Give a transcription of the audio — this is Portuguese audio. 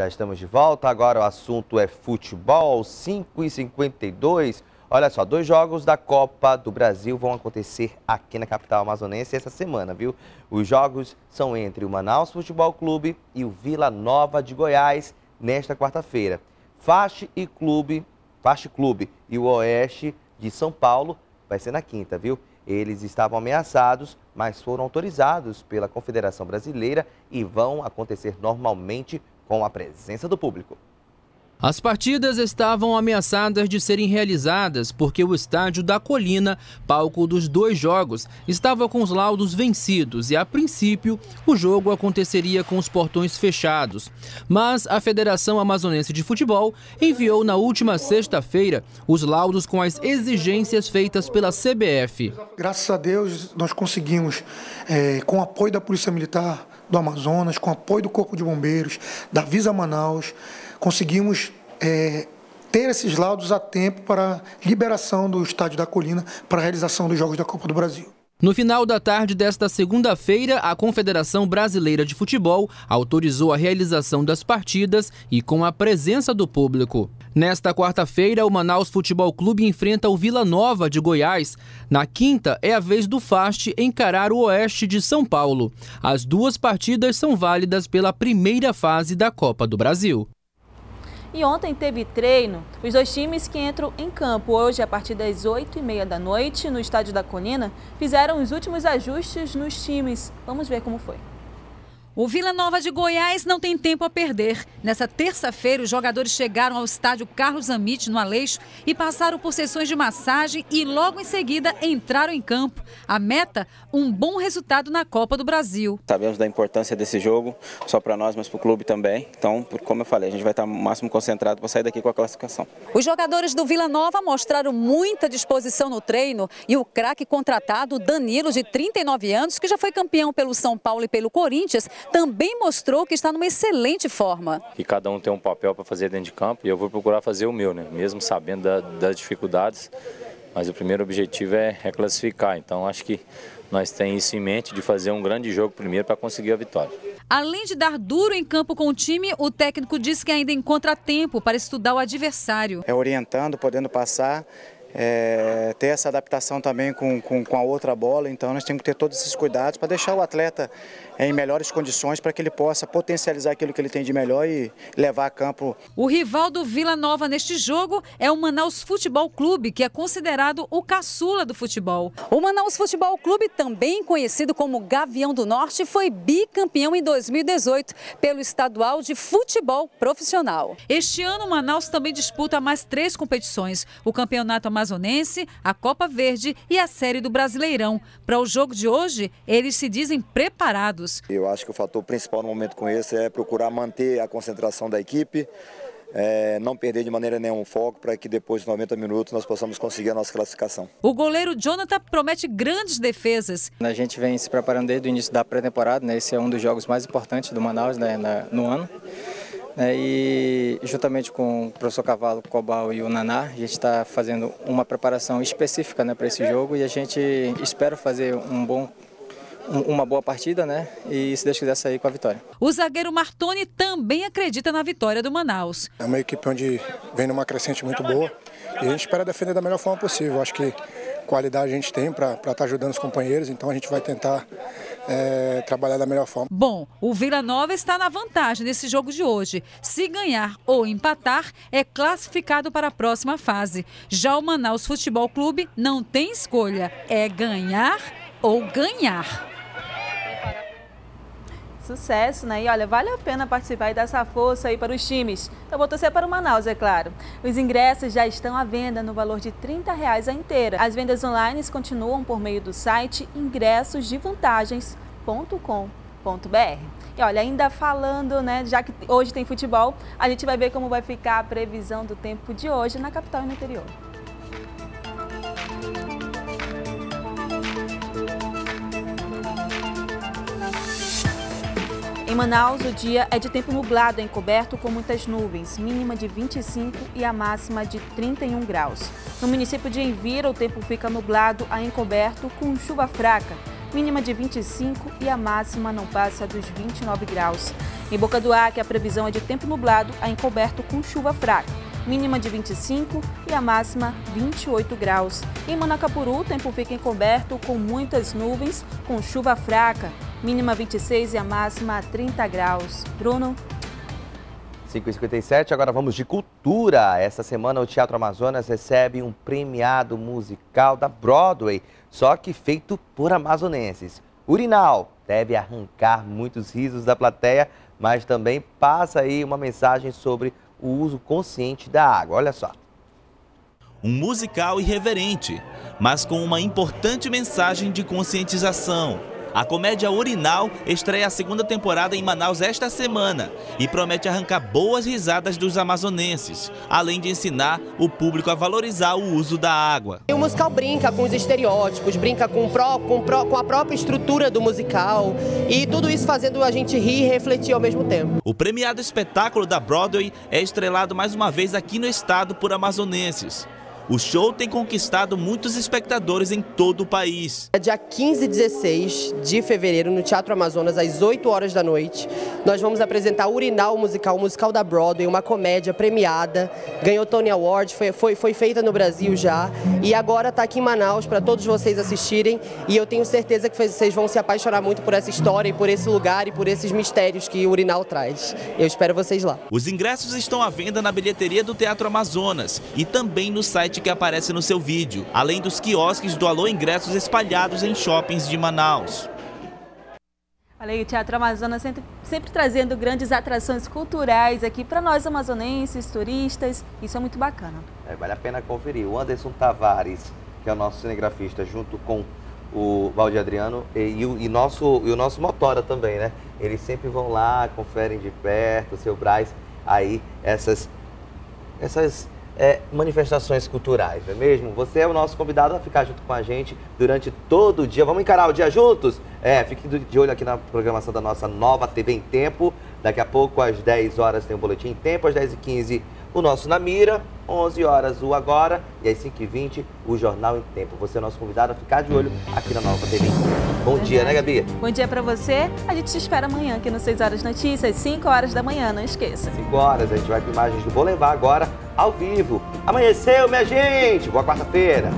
Já estamos de volta, agora o assunto é futebol, 5 e 52 Olha só, dois jogos da Copa do Brasil vão acontecer aqui na capital amazonense essa semana, viu? Os jogos são entre o Manaus Futebol Clube e o Vila Nova de Goiás nesta quarta-feira. Fache e Clube, Fache Clube e o Oeste de São Paulo vai ser na quinta, viu? Eles estavam ameaçados, mas foram autorizados pela Confederação Brasileira e vão acontecer normalmente com a presença do público. As partidas estavam ameaçadas de serem realizadas porque o estádio da Colina, palco dos dois jogos, estava com os laudos vencidos e, a princípio, o jogo aconteceria com os portões fechados. Mas a Federação Amazonense de Futebol enviou na última sexta-feira os laudos com as exigências feitas pela CBF. Graças a Deus, nós conseguimos, é, com o apoio da Polícia Militar do Amazonas, com o apoio do Corpo de Bombeiros, da Visa Manaus, conseguimos é, ter esses laudos a tempo para liberação do Estádio da Colina para a realização dos Jogos da Copa do Brasil. No final da tarde desta segunda-feira, a Confederação Brasileira de Futebol autorizou a realização das partidas e com a presença do público. Nesta quarta-feira, o Manaus Futebol Clube enfrenta o Vila Nova de Goiás. Na quinta, é a vez do FAST encarar o Oeste de São Paulo. As duas partidas são válidas pela primeira fase da Copa do Brasil. E ontem teve treino. Os dois times que entram em campo hoje a partir das 8h30 da noite no Estádio da Colina fizeram os últimos ajustes nos times. Vamos ver como foi. O Vila Nova de Goiás não tem tempo a perder. Nessa terça-feira, os jogadores chegaram ao estádio Carlos Amit, no Aleixo, e passaram por sessões de massagem e logo em seguida entraram em campo. A meta, um bom resultado na Copa do Brasil. Sabemos da importância desse jogo, só para nós, mas para o clube também. Então, como eu falei, a gente vai estar o máximo concentrado para sair daqui com a classificação. Os jogadores do Vila Nova mostraram muita disposição no treino e o craque contratado, Danilo, de 39 anos, que já foi campeão pelo São Paulo e pelo Corinthians, também mostrou que está numa excelente forma. E cada um tem um papel para fazer dentro de campo e eu vou procurar fazer o meu, né? mesmo sabendo da, das dificuldades. Mas o primeiro objetivo é, é classificar, então acho que nós temos isso em mente de fazer um grande jogo primeiro para conseguir a vitória. Além de dar duro em campo com o time, o técnico disse que ainda encontra tempo para estudar o adversário. É orientando, podendo passar é, ter essa adaptação também com, com, com, a outra bola, então nós temos que ter todos esses cuidados para deixar o atleta em melhores condições para que ele possa potencializar aquilo que ele tem de melhor e levar a campo. O rival do Vila Nova neste jogo é o Manaus Futebol Clube, que é considerado o caçula do futebol. O Manaus Futebol Clube, também conhecido como Gavião do Norte, foi bicampeão em 2018 pelo estadual de futebol profissional. Este ano, o Manaus também disputa mais três competições: o Campeonato Amazonense, a Copa Verde e a Série do Brasileirão. Para o jogo de hoje, eles se dizem preparados. Eu acho que o fator principal no momento com esse é procurar manter a concentração da equipe, é, não perder de maneira nenhuma o foco para que depois de 90 minutos nós possamos conseguir a nossa classificação. O goleiro Jonathan promete grandes defesas. A gente vem se preparando desde o início da pré-temporada, né? esse é um dos jogos mais importantes do Manaus né? no ano. Né, e juntamente com o professor Cavalo, Cobal e o Naná, a gente está fazendo uma preparação específica né, para esse jogo e a gente espera fazer um bom uma boa partida, né? E se Deus quiser sair com a vitória. O zagueiro Martoni também acredita na vitória do Manaus. É uma equipe onde vem numa crescente muito boa e a gente espera defender da melhor forma possível. Acho que qualidade a gente tem para estar tá ajudando os companheiros, então a gente vai tentar é, trabalhar da melhor forma. Bom, o Vila Nova está na vantagem nesse jogo de hoje. Se ganhar ou empatar, é classificado para a próxima fase. Já o Manaus Futebol Clube não tem escolha, é ganhar ou ganhar sucesso, né? E olha, vale a pena participar e dar essa força aí para os times. Eu vou torcer para o Manaus, é claro. Os ingressos já estão à venda no valor de 30 reais a inteira. As vendas online continuam por meio do site ingressosdevantagens.com.br. E olha, ainda falando, né, já que hoje tem futebol, a gente vai ver como vai ficar a previsão do tempo de hoje na capital e no interior. Em Manaus, o dia é de tempo nublado, encoberto com muitas nuvens, mínima de 25 e a máxima de 31 graus. No município de Envira, o tempo fica nublado a encoberto com chuva fraca. mínima de 25 e a máxima não passa dos 29 graus. Em Boca do Acre, a previsão é de tempo nublado a encoberto com chuva fraca, mínima de 25 e a máxima 28 graus. Em Manacapuru, o tempo fica encoberto com muitas nuvens, com chuva fraca, mínima 26 e a máxima 30 graus. Bruno? 5h57, agora vamos de cultura. Essa semana o Teatro Amazonas recebe um premiado musical da Broadway, só que feito por amazonenses. Urinal deve arrancar muitos risos da plateia, mas também passa aí uma mensagem sobre o uso consciente da água. Olha só. Um musical irreverente, mas com uma importante mensagem de conscientização. A comédia Urinal estreia a segunda temporada em Manaus esta semana e promete arrancar boas risadas dos amazonenses, além de ensinar o público a valorizar o uso da água. O musical brinca com os estereótipos, brinca com, pró, com, pró, com a própria estrutura do musical e tudo isso fazendo a gente rir e refletir ao mesmo tempo. O premiado espetáculo da Broadway é estrelado mais uma vez aqui no estado por amazonenses. O show tem conquistado muitos espectadores em todo o país. É dia 15 e 16 de fevereiro, no Teatro Amazonas, às 8 horas da noite, nós vamos apresentar Urinal Musical, o musical da Broadway, uma comédia premiada, ganhou Tony Award, foi, foi, foi feita no Brasil já, e agora está aqui em Manaus para todos vocês assistirem, e eu tenho certeza que vocês vão se apaixonar muito por essa história e por esse lugar e por esses mistérios que Urinal traz. Eu espero vocês lá. Os ingressos estão à venda na bilheteria do Teatro Amazonas e também no site que aparece no seu vídeo, além dos quiosques do Alô Ingressos espalhados em shoppings de Manaus. Aí, o Teatro Amazonas sempre, sempre trazendo grandes atrações culturais aqui para nós amazonenses, turistas. Isso é muito bacana. É, vale a pena conferir. O Anderson Tavares, que é o nosso cinegrafista, junto com o Valdir Adriano e, e, e, nosso, e o nosso Motora também, né? Eles sempre vão lá, conferem de perto, o seu Braz, aí essas, essas é, manifestações culturais, não é mesmo? Você é o nosso convidado a ficar junto com a gente durante todo o dia. Vamos encarar o dia juntos? É, fique de olho aqui na programação da nossa nova TV em Tempo. Daqui a pouco, às 10 horas, tem o Boletim em Tempo, às 10h15 o nosso Na Mira, 11 horas o Agora e às 5h20 o Jornal em Tempo. Você é nosso convidado a ficar de olho aqui na Nova TV. Bom Verdade. dia, né, Gabi? Bom dia para você. A gente te espera amanhã aqui no 6 Horas Notícias, 5 horas da manhã, não esqueça. 5 horas, a gente vai com imagens do Vou Levar agora ao vivo. Amanheceu, minha gente! Boa quarta-feira!